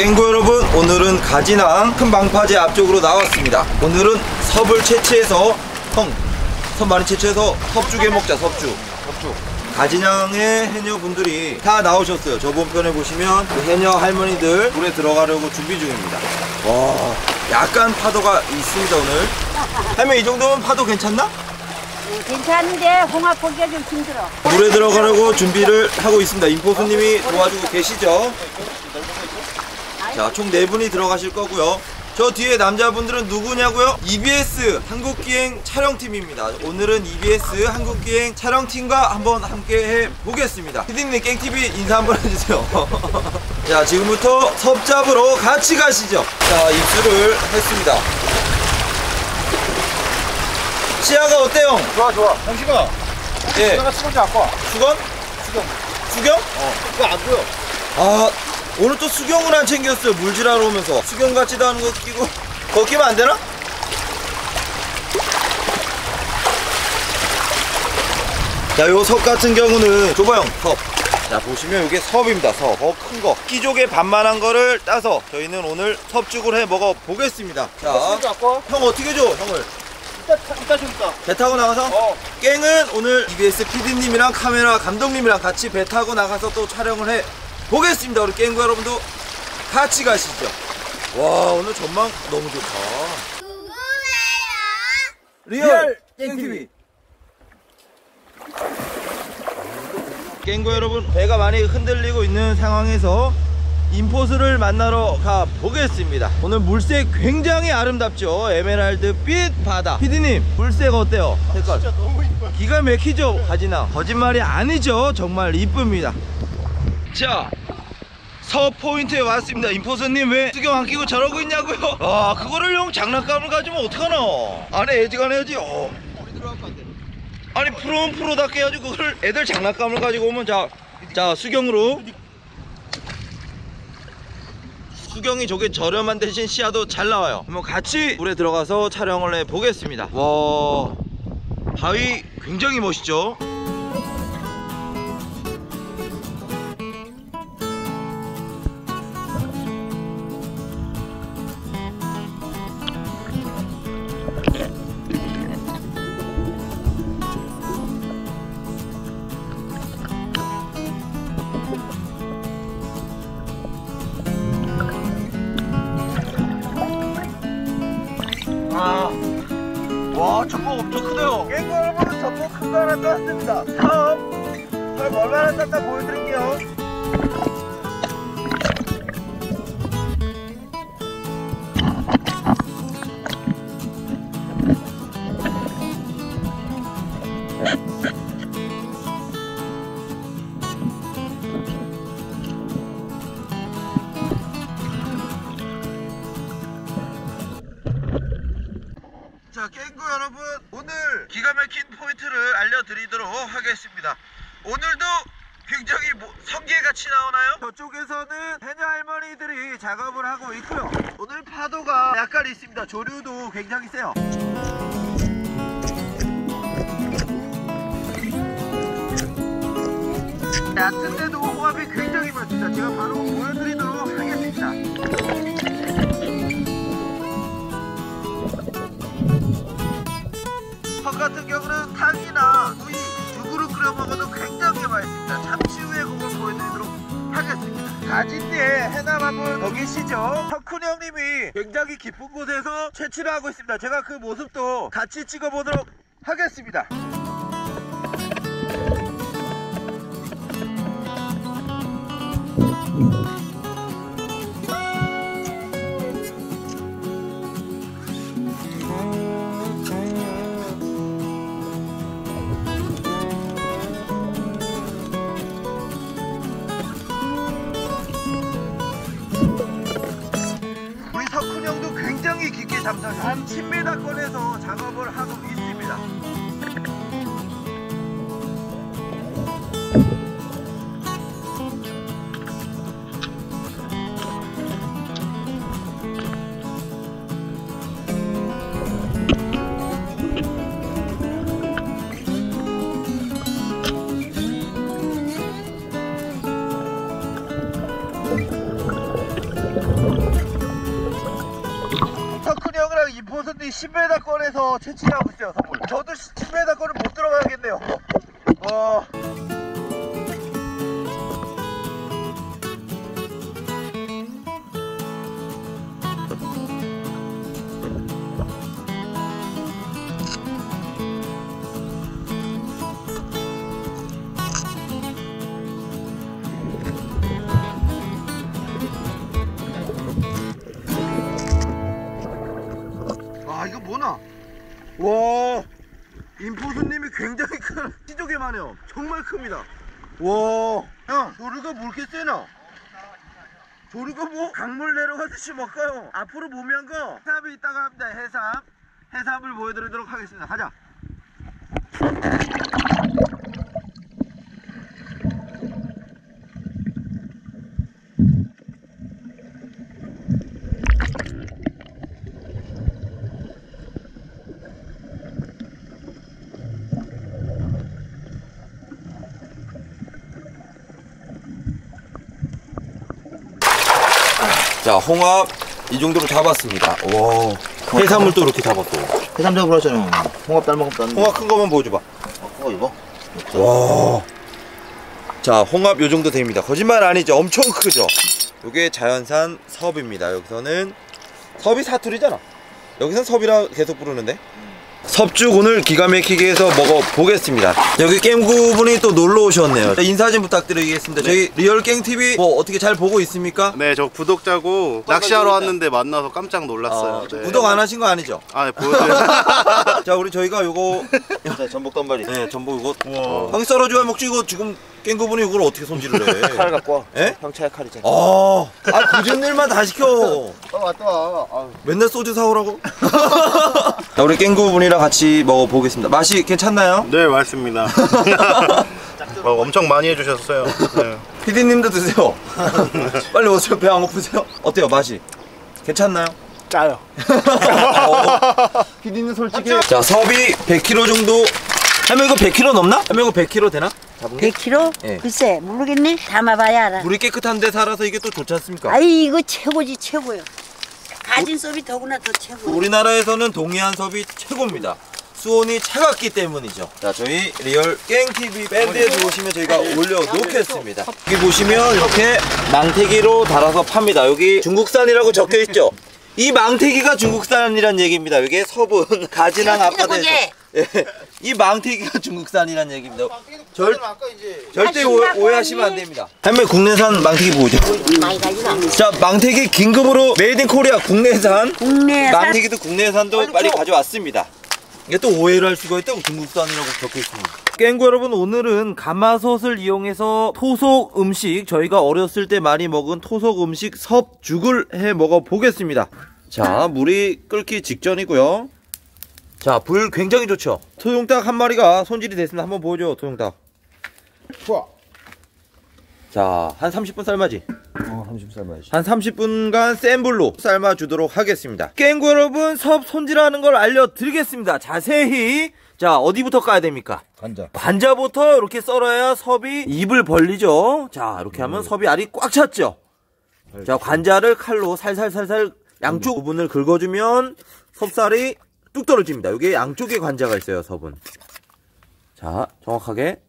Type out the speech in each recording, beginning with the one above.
깽구 여러분 오늘은 가지낭 큰 방파제 앞쪽으로 나왔습니다. 오늘은 섭을 채취해서 형, 섭 많이 채취해서 섭죽에 먹자 섭죽 섭죽 가진양의 해녀분들이 다 나오셨어요. 저번 편에 보시면 그 해녀 할머니들 물에 들어가려고 준비 중입니다. 와 약간 파도가 있습니다 오늘. 할머니 이 정도면 파도 괜찮나? 괜찮은데 홍합 보기가 좀 힘들어. 물에 들어가려고 준비를 하고 있습니다. 임포수님이 도와주고 계시죠 자총 네분이 들어가실 거고요. 저 뒤에 남자분들은 누구냐고요? EBS 한국기행 촬영팀입니다. 오늘은 EBS 한국기행 촬영팀과 한번 함께 해보겠습니다. 피디님 깽TV 인사 한번 해주세요. 자 지금부터 섭잡으로 같이 가시죠. 자 입수를 했습니다. 시야가 어때요? 좋아 좋아. 형식아. 예. 내가 수건지 갖고 와 수건? 수경 수경? 어. 그거 안 보여. 아 오늘 또 수경을 안 챙겼어요. 물질하러 오면서. 수경 같지도 않은 거 끼고. 거 끼면 안 되나? 자 요 섭 같은 경우는 줘봐요 섭자 보시면 이게 섭입니다 섭 더 큰 거. 끼족의 반만한 거를 따서 저희는 오늘 섭죽을 해 먹어 보겠습니다. 자형 갖고 와 어떻게 줘 형을? 이따 타- 이따 좀 이따 배 타고 나가서? 어. 깽은 오늘 EBS PD님이랑 카메라 감독님이랑 같이 배 타고 나가서 또 촬영을 해 보겠습니다. 우리 깽구 여러분도. 같이 가시죠. 와 오늘 전망 너무 좋다. 리얼 깽TV 깽구 여러분 배가 많이 흔들리고 있는 상황에서 인포스를 만나러 가 보겠습니다. 오늘 물색 굉장히 아름답죠? 에메랄드빛 바다. 피디님 물색 어때요? 색깔? 진짜 너무 이뻐 기가 막히죠? 가진항. 거짓말이 아니죠? 정말 이쁩니다. 자 서포인트에 왔습니다. 인포스님 왜 수경 안 끼고 저러고 있냐고요? 아 그거를 형 장난감을 가지면 어떡하나 안에 어. 우리 들어갈 건데 아니 프로는 프로답게 해야지 그걸 애들 장난감을 가지고 오면 자, 자 수경으로. 수경이 저게 저렴한 대신 시야도 잘 나와요. 한번 같이 물에 들어가서 촬영을 해 보겠습니다. 와 바위 굉장히 멋있죠 세요. 얕은데도 호합이 굉장히 많습니다. 제가 바로 보여드리도록 하겠습니다. ผั 같은 경우는 탕이나 구이, 죽으로 끓여 먹어도 굉장히 맛있습니다. 잠시 후에 그걸 하겠습니다. 가진리에 해남 한분 더 계시죠? 석훈 형님이 굉장히 깊은 곳에서 채취를 하고 있습니다. 제가 그 모습도 같이 찍어보도록 하겠습니다. 한 10m 권에서 작업을 하고 10m 거리에서 채취하고 있어요. 선물 저도 10m 거리 못 들어가겠네요. 와 인포수님이 굉장히 큰 시조개만 해요 정말 큽니다. 와형 조류가 뭐 이렇게 세나? 조류가 뭐 강물 내려가듯이 먹어요. 앞으로 보면 거 해삼이 있다가 합니다. 해삼. 해삼을 보여드리도록 하겠습니다. 가자 자 홍합 이 정도로 잡았습니다 와또 이렇게 잡았어 해삼 잡으러 하잖아요. 홍합 돼. 홍합 큰 거만 보여줘봐 어, 이거? 와. 자, 홍합 요 정도 됩니다. 거짓말 아니죠? 엄청 크죠? 요게 자연산 섭입니다. 여기서는 섭이 사투리잖아. 여기선 섭이라 계속 부르는데. 섭죽 오늘 기가 막히게 해서 먹어보겠습니다. 여기 깽구분이 또 놀러 오셨네요. 자, 인사 좀 부탁드리겠습니다. 저희 리얼깽TV 뭐 어떻게 잘 보고 있습니까? 네, 저 구독자고 낚시하러 왔는데 만나서 깜짝 놀랐어요. 어, 네. 구독 안 하신 거 아니죠? 아, 네, 보여드려요. 자, 우리 저희가 요거 네, 전복 덤바리. 네, 전복 이거 형이 썰어줘야 먹지 이거 지금 깽구분이 이걸 어떻게 손질을 해? 칼 갖고 와. 예? 형 차에 칼 있잖아. 아, 아 굳은 일만 다 시켜. 또 와, 또 와. 아, 맨날 소주 사오라고. 자, 우리 깽구분이랑 같이 먹어보겠습니다. 맛이 괜찮나요? 네, 맞습니다. 어, 엄청 많이 해주셨어요. 네. 피디님도 드세요. 빨리 오세요. 배 안 고프세요? 어때요, 맛이? 괜찮나요? 짜요. 어, 피디님 솔직히. 자, 섭이 100kg 정도. 하면 이거 100kg 넘나? 하면 이거 100kg 되나? 잡은 게? 100kg? 예. 글쎄 모르겠네. 담아봐야 알아. 물이 깨끗한 데 살아서 이게 또 좋지 않습니까? 아이 이거 최고지 최고요. 가진 섭이 더구나 더 최고. 우리나라에서는 동해안 섭이 최고입니다. 수온이 차갑기 때문이죠. 자, 저희 리얼 깽TV 밴드에 들어오시면 저희가 올려놓겠습니다. 여기 보시면 이렇게 망태기로 달아서 팝니다. 여기 중국산이라고 적혀 있죠? 이 망태기가 중국산이란 얘기입니다. 이게 섭은 가진항 앞바다에서. 예, 이 망태기가 중국산이란 얘기입니다. 절, 절대 오, 오해하시면 안 됩니다. 할머니 국내산 망태기 보죠? 자, 망태기 긴급으로 Made in Korea 국내산 국내 망태기도 국내산도 빨리 가져왔습니다. 이게 또 오해를 할 수가 있다고 중국산이라고 적혀 있습니다. 깽구 여러분 오늘은 가마솥을 이용해서 토속 음식 저희가 어렸을 때 많이 먹은 토속 음식 섭죽을 해 먹어 보겠습니다. 자 물이 끓기 직전이고요. 자 불 굉장히 좋죠. 토용닭 한 마리가 손질이 됐습니다. 한번 보여줘 토용닭. 좋아. 자 한 30분 삶아지. 어, 30살 봐야지. 한 30분간 센 불로 삶아 주도록 하겠습니다. 깽구 여러분 섭 손질하는 걸 알려 드리겠습니다. 자세히 자 어디부터 까야 됩니까? 간자. 관자부터 이렇게 썰어야 섭이 입을 벌리죠. 자 이렇게 하면 섭이 알이 꽉 찼죠. 자 관자를 칼로 살살살살 양쪽 부분을 긁어주면 섭살이 뚝 떨어집니다. 여기 양쪽에 관자가 있어요 섭은. 자 정확하게.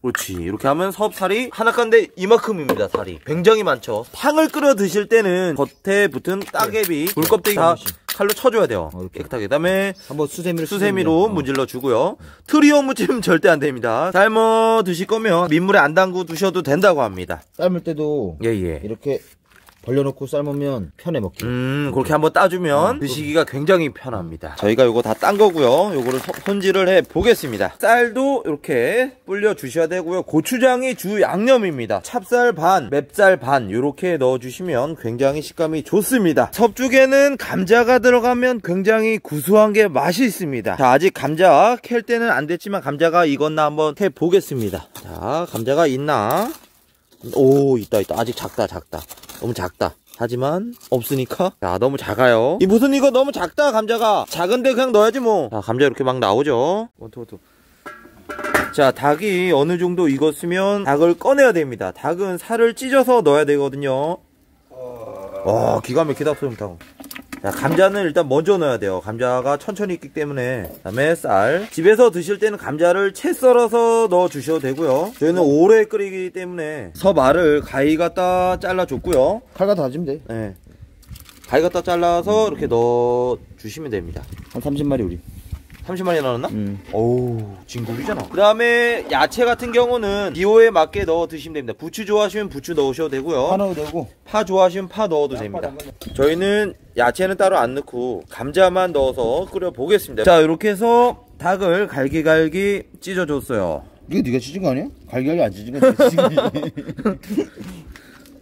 그렇지. 이렇게 하면 섭살이 하나간데 이만큼입니다 살이. 굉장히 많죠. 탕을 끓여 드실 때는 겉에 붙은 따개비 굴껍데기 다 칼로 쳐줘야 돼요. 깨끗하게. 그 다음에 한번 수세미로 수세미로 문질러 주고요. 트리오 무침 절대 안 됩니다. 삶아 드실 거면 민물에 안 담고 두셔도 된다고 합니다. 삶을 때도 예예. 이렇게 벌려놓고 삶으면 편해 먹기. 음, 그렇게 한번 따주면 드시기가 굉장히 편합니다. 저희가 요거 다 딴 거고요. 요거를 소- 손질을 해 보겠습니다. 쌀도 이렇게 불려 주셔야 되고요. 고추장이 주 양념입니다. 찹쌀 반, 맵쌀 반 요렇게 넣어 주시면 굉장히 식감이 좋습니다. 섭죽에는 감자가 들어가면 굉장히 구수한 게 맛이 있습니다. 자, 아직 감자 캘 때는 안 됐지만 감자가 익었나 한번 해 보겠습니다. 자, 감자가 있나? 오 있다 있다 아직 작다 작다 너무 작다. 하지만 없으니까? 야 너무 작아요. 이 무슨 이거 너무 작다 감자가. 작은데 그냥 넣어야지 뭐자 감자 이렇게 막 나오죠? 원투 원투. 자 닭이 어느 정도 익었으면 닭을 꺼내야 됩니다. 닭은 살을 찢어서 넣어야 되거든요. 와 기가 막히다 소금탕 자, 감자는 일단 먼저 넣어야 돼요. 감자가 천천히 익기 때문에. 그 다음에 쌀. 집에서 드실 때는 감자를 채 썰어서 넣어 주셔도 되고요. 저희는 오래 끓이기 때문에 섭알을 가위 갖다 잘라 줬고요. 칼과 다지면 돼. 네. 가위 갖다 잘라서 이렇게 넣어 주시면 됩니다. 한 30마리 우리. 30마리 넣었나? 음. 어우, 진국이잖아. 그 다음에 야채 같은 경우는 기호에 맞게 넣어 드시면 됩니다. 부추 좋아하시면 부추 넣으셔도 되고요. 하나도 되고. 파 좋아하시면 파 넣어도 됩니다. 저희는 야채는 따로 안 넣고 감자만 넣어서 끓여 보겠습니다. 자, 이렇게 해서 닭을 갈기갈기 찢어줬어요. 이거 네가 찢은 거 아니야? 갈갈이 안 찢은 거 네가 찢은 거지.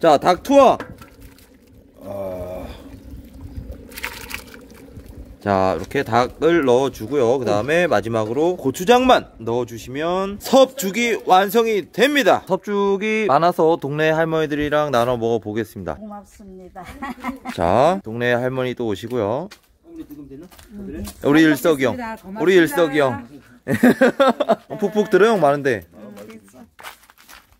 자, 닭 투하. 자, 이렇게 닭을 넣어주고요. 그 다음에 마지막으로 고추장만 넣어주시면 섭죽이 완성이 됩니다. 섭죽이 많아서 동네 할머니들이랑 나눠 먹어보겠습니다. 고맙습니다. 자, 동네 할머니 또 오시고요. 우리 일석이 형. 우리 일석이 형. 어, 푹푹 들어 형 많은데.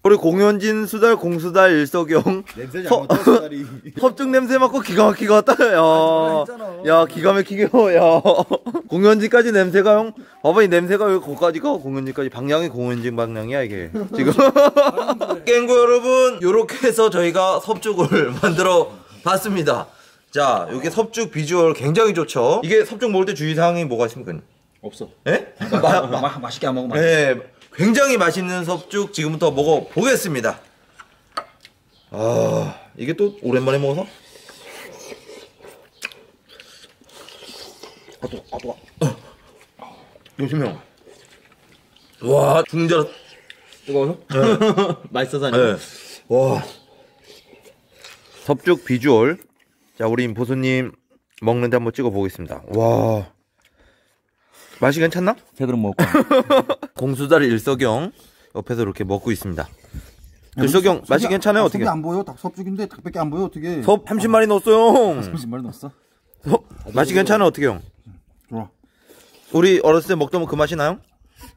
우리 공현진 수달 공수달 일석이 형. 냄새 서- 잘못했어, 다리. 섭죽 냄새 맡고 기가 막히게 왔다. 야, 야 기가 막히게 야. 공연지까지 냄새가 형. 봐봐 이 냄새가 여기 거기까지 가. 공연지까지 방향이 공연진 방향이야 이게. 지금. 깽구 여러분, 요렇게 해서 저희가 섭죽을 만들어 봤습니다. 자, 여기 섭죽 비주얼 굉장히 좋죠. 이게 섭죽 먹을 때 주의사항이 뭐가 있습니까? 없어. 예? 마, 마, 맛있게 안 먹으면 네, 굉장히 맛있는 섭죽 지금부터 먹어 보겠습니다. 아, 이게 또 오랜만에 먹어서 아, 또, 아, 또. 요즘 형. 와, 중절 뜨거워서? 맛있어서 아니고. 네. 와. 섭죽 비주얼. 자, 우리 임포수님 먹는데 한번 찍어 보겠습니다. 와. 맛이 괜찮나? 세 그릇 먹을 거야. 공수다리 일석영 옆에서 이렇게 먹고 있습니다. 일석영 맛이 괜찮아요 어떻게? 섭이 안 보여? 닭 섭죽인데 닭밖에 안 보여 어떻게? 섭 30마리 넣었어요 형. 30마리 넣었어? 섭, 맛이 괜찮아 어떻게 형? 좋아. 우리 어렸을 때 먹던 그 맛이 나요?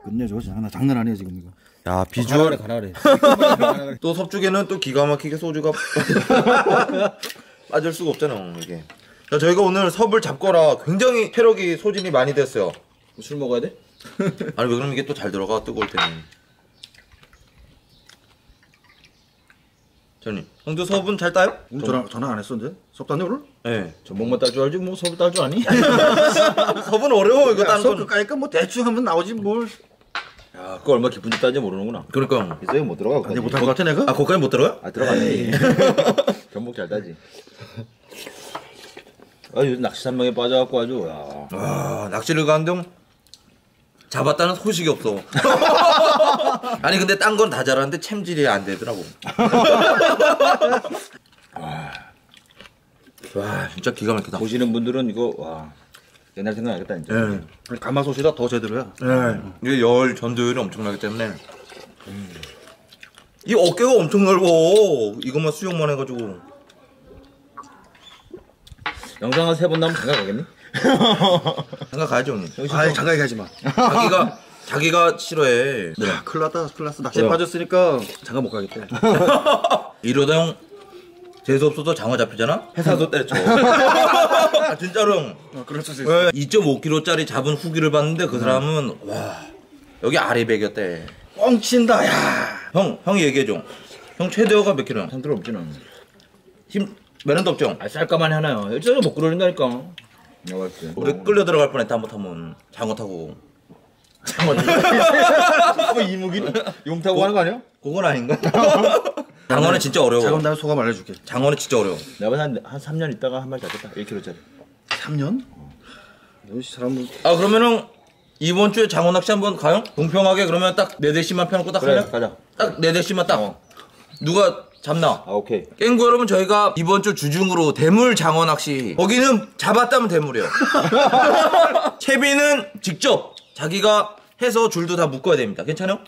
끝내 저거 장난 장난 아니야 지금 이거. 야 비주얼 가라 그래. 또 섭죽에는 또 기가 막히게 소주가 빠질 수가 없잖아 이게. 자 저희가 오늘 섭을 잡거라 굉장히 체력이 소진이 많이 됐어요. 술 먹어야 돼? 아니 왜 그러면 이게 또 잘 들어가 뜨거울 때는. 저님 형도 섭은 잘 따요? 오늘 전화 전화 안 했었는데? 섭다네 오늘? 네. 전복만 딸 줄 알지 뭐 서울 딸줄 아니? 섭은 어려워 이거 따는 섭 건. 그까니까 뭐 대충 하면 나오지 뭘. 야, 그거 얼마 깊은지 따지 모르는구나. 그러니까. 있어요 못 들어가. 아니 못한 것 같아 내가? 아 거기까지 못 들어요? 아 들어가네. 전복 잘 따지. 아 요즘 낚시 산망에 빠져갖고 아주 야. 아 낚시를 가는데 잡았다는 소식이 없어. 아니 근데 딴 건 다 잘하는데 챔질이 안 되더라고. 와, 와 진짜 기가 막히다. 보시는 분들은 이거 와 옛날 생각나겠다 진짜. 예. 가마솥이라 더 제대로야. 예. 이게 열 전도율이 엄청나기 때문에 이 어깨가 엄청 넓어. 이것만 수영만 해가지고. 영상 한세번 나오면 장가 가겠니? 생각 가야죠 형님. 아이 장가게 하지 마. 자기가 자기가 싫어해. 야, 큰일 났다 큰일 났어. 낚시에 왜요? 빠졌으니까 장가 못 가겠대. 이러다 형 재수 없어서 장어 잡히잖아? 회사도 때려쳐. 아, 진짜로 형. 어, 그럴 수 있어. 2.5kg짜리 잡은 후기를 봤는데 그 사람은 와 여기 아리백이었대. 뻥친다 야. 형 형이 얘기해 줘. 형 최대어가 몇 킬로야? 상태로 없지 는힘 매는도 없죠? 아 쌀까만 하나요. 일자로 못 그러는다니까. 때. 우리 끌려 들어갈 뻔했다 한번 타면 장어 타고. 뭐 이무기는 용 타고 가는 거 아니야? 그건 아닌가? 장어는 진짜 어려워. 자 그럼 내가 소감 알려줄게. 장어는 진짜 어려워. 내가 때한 3년 있다가 한 마리 잡겠다. 1kg짜리. 3년? 너 사람은 아 그러면은 이번 주에 장어 낚시 한번 가요? 공평하게 그러면 딱 네 대씩만 펴놓고 딱 그래 하냐? 가자. 딱 네 대씩만 딱. 누가 잡나? 아 오케이. 깽구 여러분 저희가 이번 주 주중으로 대물 장어 낚시 거기는 잡았다면 대물이에요 채비는 직접 자기가 해서 줄도 다 묶어야 됩니다 괜찮아요?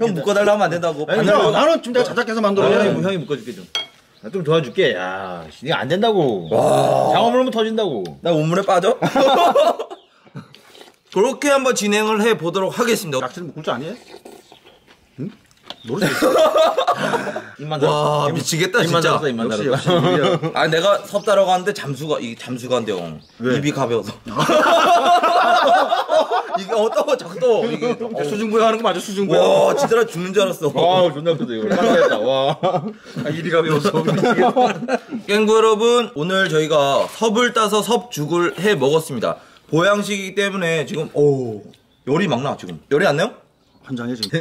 형 묶어달라 하면 안 된다고 아니, 바늘 나, 나는 좀 내가 자작해서 만들어. 형이 뭐 형이 묶어줄게 좀. 나 좀 도와줄게. 야, 이게 안 된다고. 장어 물으면 터진다고. 나 우물에 빠져? 그렇게 한번 진행을 해 보도록 하겠습니다 낚시를 묶을 줄 아니? 모를 수 있어. 입만 와. 미치겠다 입만 진짜 입만 역시. 역시. 아 내가 섭다라고 하는데 잠수가 이 잠수가 안 돼요 왜? 입이 가벼워서 이게 어떠고 저도 이게 수중부야 하는 거 맞아 수중부야. 와 진짜 죽는 줄 알았어 와, 존나 크다, 이거. 깜짝이야, 와. 아, 입이 가벼워서. 깽구 여러분 오늘 저희가 섭을 따서 섭죽을 해 먹었습니다 보양식이기 때문에 지금 오 열이 막 나 지금 열이 안 나요? 환장해 지금.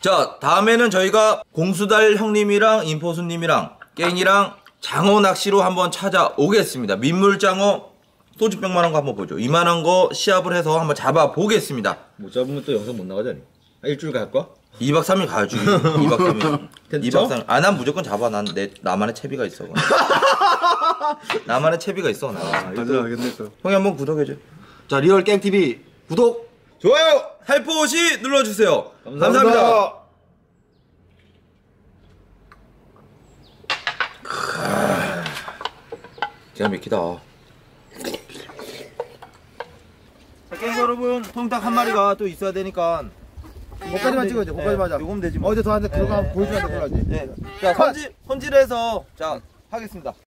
자 다음에는 저희가 공수달 형님이랑 인포수님이랑 깽이랑 장어 낚시로 한번 찾아오겠습니다 민물장어 소주병만한 거 한번 보죠 이만한 거 시합을 해서 한번 잡아보겠습니다 못 잡으면 또 영상 못 나가잖니. 아, 일주일 갈 거야? 2박 3일 가야지 2박 3일 됐죠? 2박 3일 아난 무조건 잡아 난 내 나만의 채비가 있어 나만의 채비가 있어 나 맞아 알겠네 또. 형이 한번 구독해줘 자 리얼 깽 TV 구독. 좋아요 살포시 눌러주세요 감사합니다. 기가 막히다. 깽 여러분, 통닭 한 마리가 또 있어야 되니까. 거기까지만 찍어야지. 거기까지만 하자. 요거면 되지 뭐. 어제 저한테 들어가 보여줘야 돼, 그러지. 네. 자, 손질, 손질해서, 자, 하겠습니다.